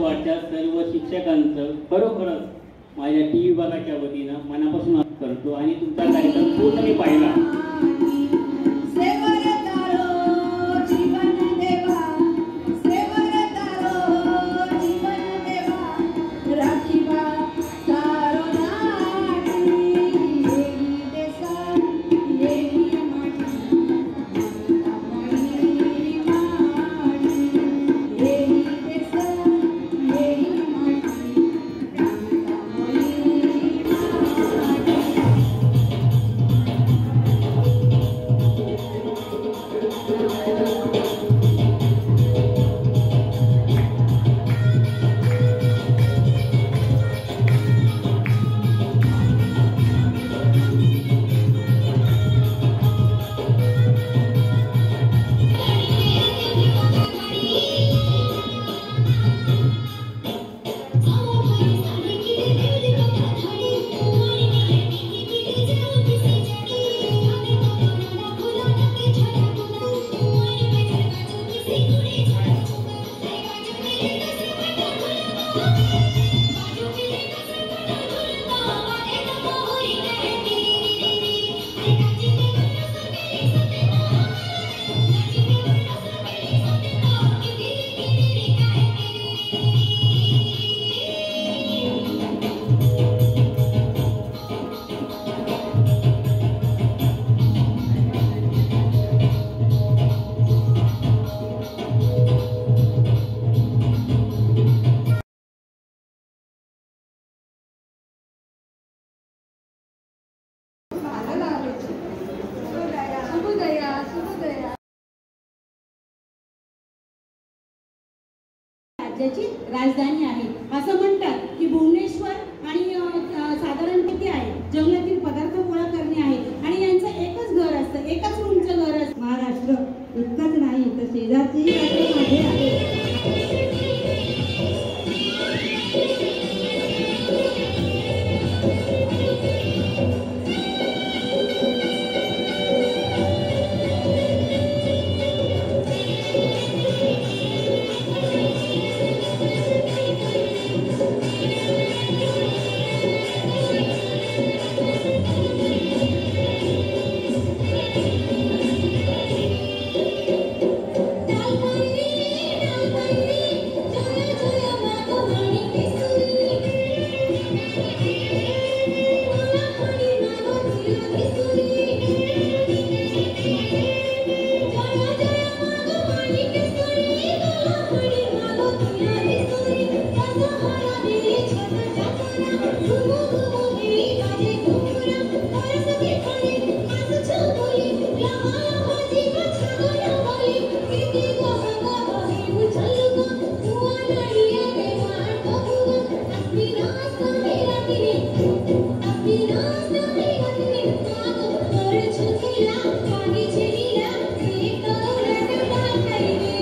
विभागाच्या सर्व शिक्षकांचं खरोखरच माझ्या टी विभागाच्या वतीनं मनापासून करतो आणि तुमचा कार्यक्रम पूर्ण मी पाहिला. राज्याची राजधानी आहे. असं म्हणतात की भुवनेश्वर आणि साधारण किती आहे? जंगलातील पदार्थ गोळा करणे आहे. आणि यांचं एकच घर असतं. एकच रूमचं घर असतं. महाराष्ट्र इतकंच नाही तर शेजारचेही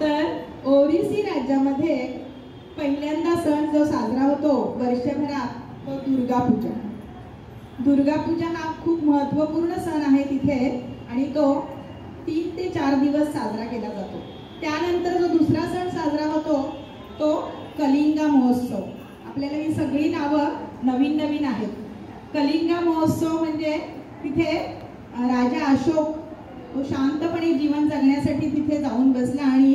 तर ओरिसी राज्यामध्ये पहिल्यांदा सण जो साजरा होतो वर्षभरात तो दुर्गा पूजा दुर्गा पूजा हा खूप महत्त्वपूर्ण सण आहे तिथे आणि तो तीन ते चार दिवस साजरा केला जातो. त्यानंतर जो दुसरा सण साजरा होतो तो कलिंगा महोत्सव. आपल्याला ही सगळी नावं नवीन नवीन आहेत. कलिंगा महोत्सव म्हणजे तिथे राजा अशोक तो शांतपणे जीवन जगण्यासाठी तिथे जाऊन बसला आणि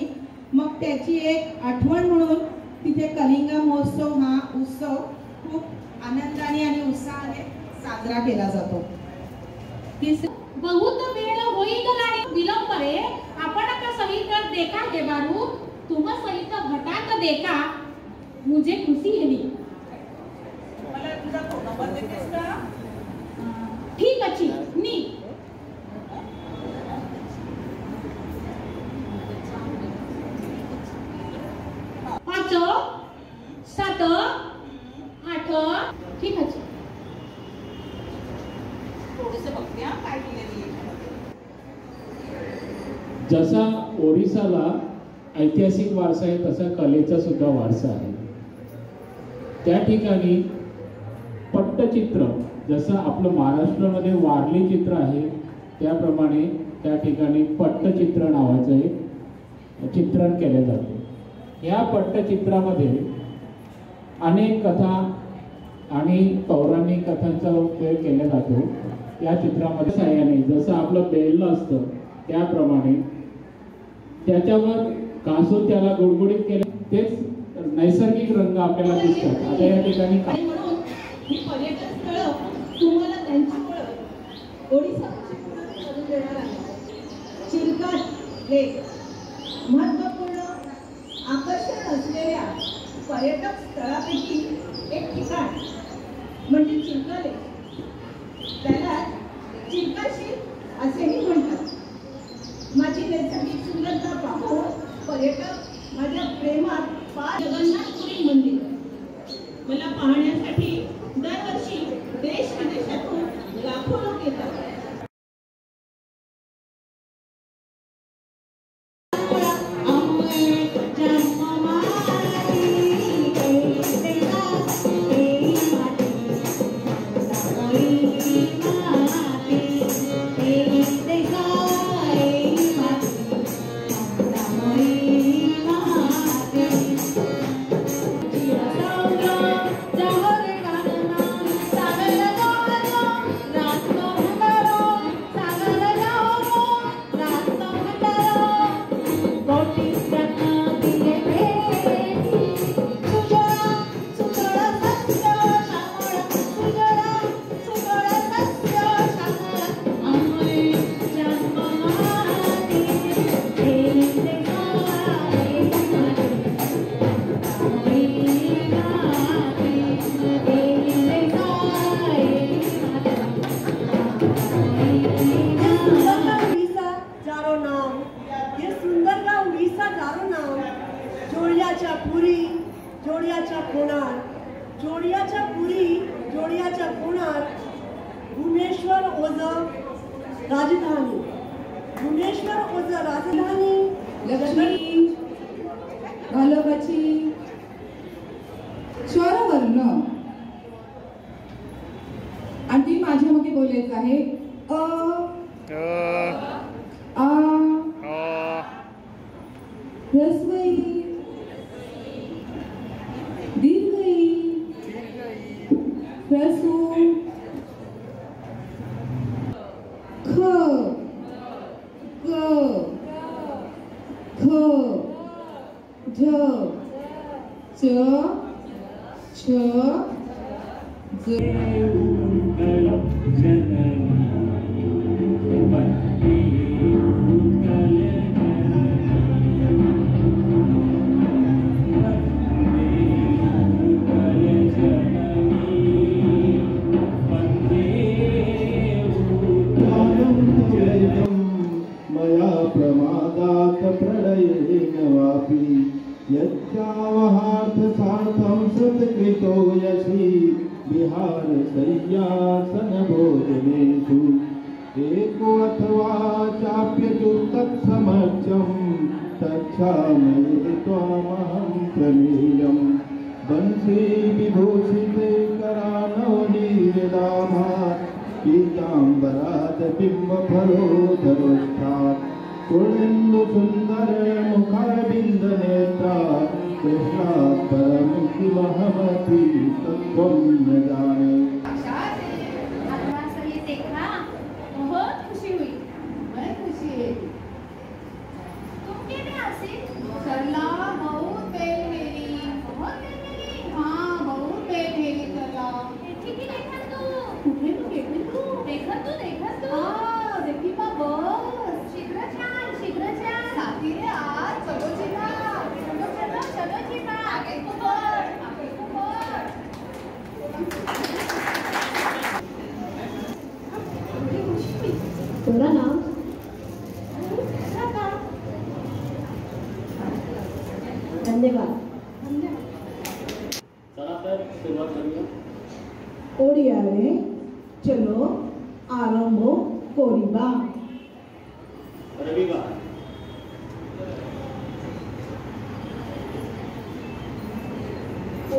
मग त्याची एक आठवण म्हणून तिथे कलिंगा महोत्सव हा उत्सव खूप आनंदाने आणि उत्साहाने साजरा केला जातो. बहुत वेळ होईल आणि विलंब रे आपण का सहित देखा हे बारू. तुम सहित भटाक देखा. मुझे खुशी हेली ठीक अछि नी पाच सात आठ ठीक अछि जसा ओरिसाला ऐतिहासिक वारसा आहे तसा कलेचा सुद्धा वारसा आहे. त्या ठिकाणी पट्टचित्र जसं आपलं महाराष्ट्रामध्ये वारली चित्र आहे त्याप्रमाणे त्या ठिकाणी पट्टचित्र नावाचं एक चित्रण केलं जातं. ह्या पट्टचित्रामध्ये अनेक कथा आणि पौराणिक कथांचा उपयोग केला जातो. या चित्रामध्ये साह्याने जसं आपलं बेल असतं त्याप्रमाणे त्याच्यावर घासून त्याला गुडगुडीत केलं तेच नैसर्गिक रंग आपल्याला दिसतात. आता या ठिकाणी महत्त्वपूर्ण आकर्षण असलेल्या पर्यटक स्थळापैकी एक ठिकाण म्हणजे चिलकले त्याला चिलकाशीर असेही म्हणतात. माझी नैसर्गिक सुंदरता पाहून पर्यटक माझ्या प्रेमात पाच जगन्नाथपुरी मंदिर. मला पाहण्यासाठी दरवर्षी Yes. प्रतिबिंब फलोदनुष्ठान पुळेन्दु सुन्दरे मुखरबिन्द नेत्रा कृष्णात् परमिति महमति।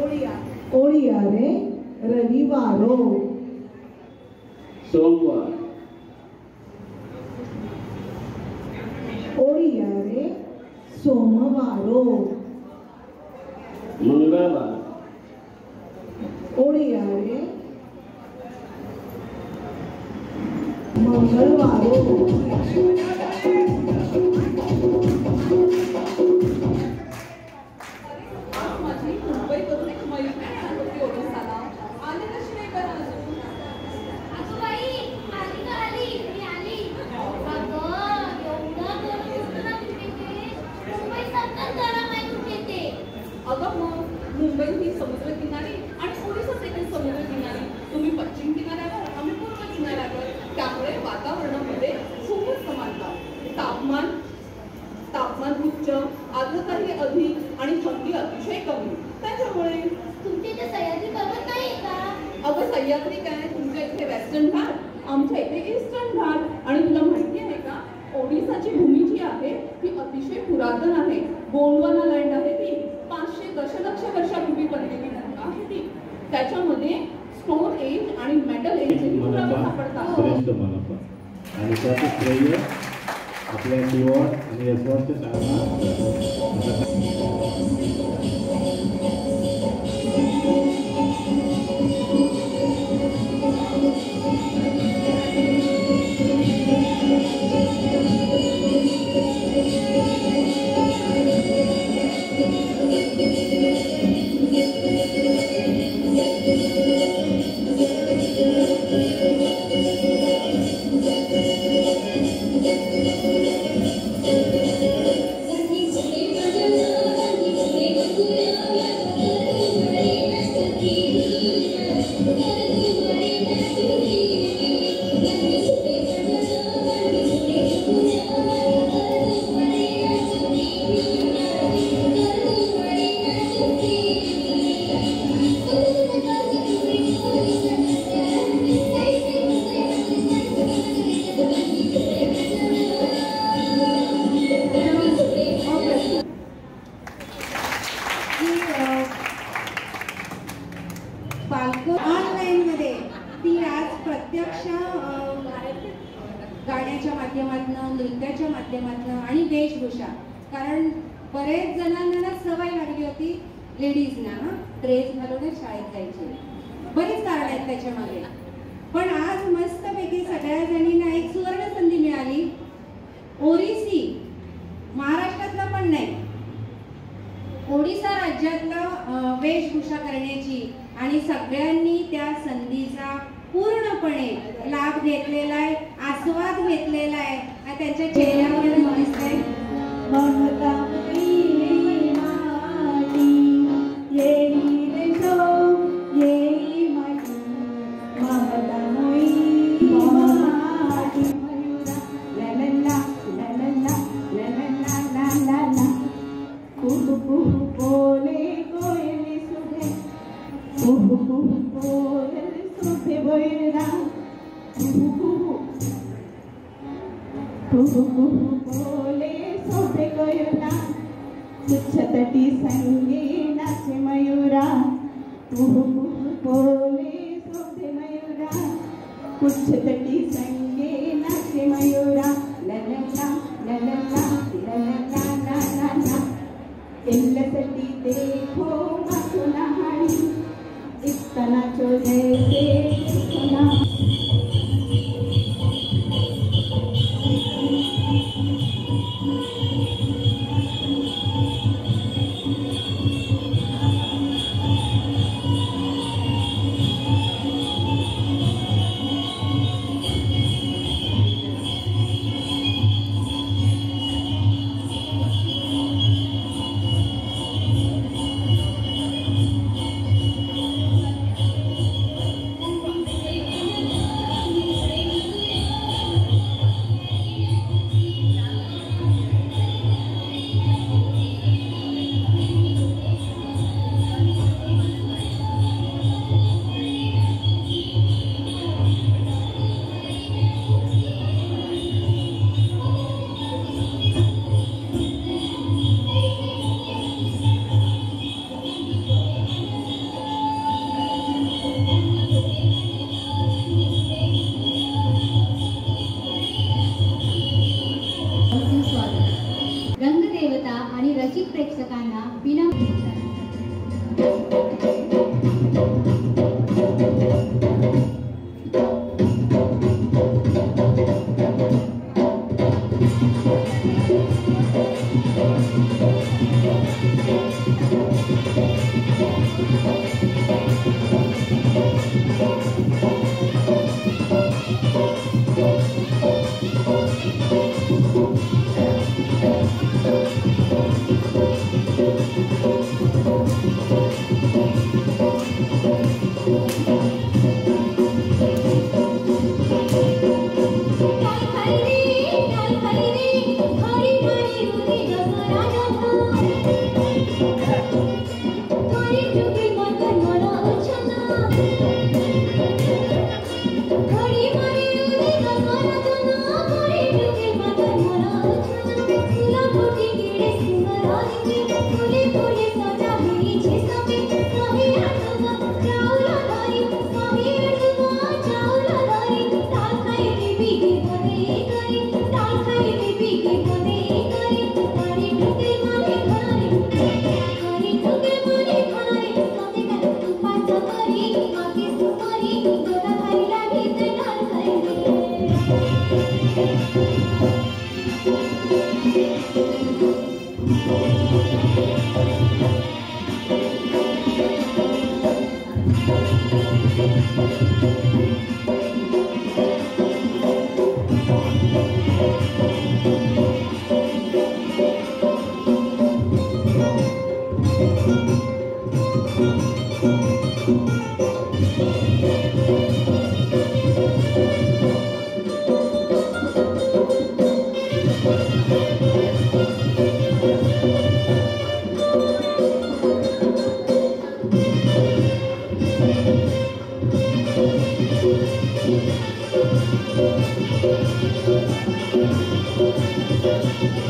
ओडियारे रविवारो सोमवार ओडियारे सोमवारो That is prayer, applied to and your forces are not. त्याच्यामध्ये पण आज मस्त पैकी सगळ्या जणींना एक सुवर्ण संधी मिळाली. ओरिसी महाराष्ट्रातलं पण नाही. ओडिसा राज्यातला वेशभूषा करण्याची आणि सगळ्यांनी त्या संधीचा पूर्णपणे लाभ घेतलेला आहे आस्वाद घेतलेला आहे त्यांच्या चेहऱ्यावर दिसतंय. त्यांच्यासाठी देखो नाचो लहाणी इस्ताना Thank